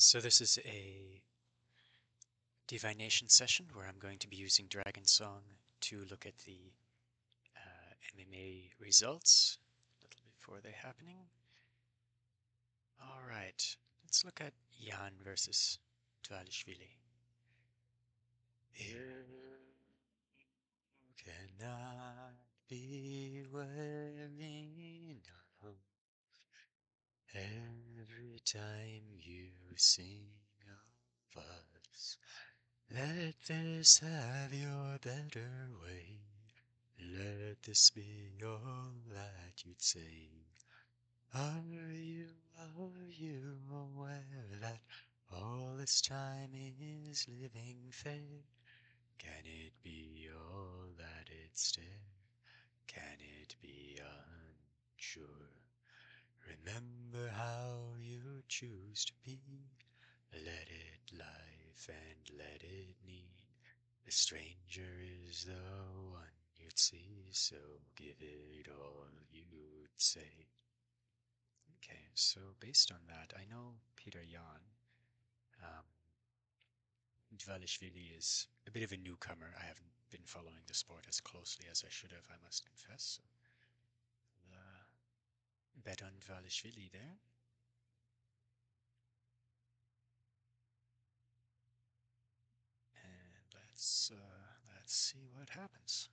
So this is a divination session where I'm going to be using Dragon Song to look at the uh, MMA results a little before they're happening. Alright, let's look at Yan versus Dvalishvili. You cannot be wearing Time you sing of us, let this have your better way. Let this be all that you'd say. Are you, are you aware that all this time is living fair? Can it be all that it's there? Can it be unsure? Remember how choose to be. Let it life and let it need. The stranger is the one you'd see, so give it all you'd say. Okay, so based on that, I know Peter Yan. Um, Dvalishvili is a bit of a newcomer. I haven't been following the sport as closely as I should have, I must confess. So bet on Dvalishvili there. And let's uh, let's see what happens.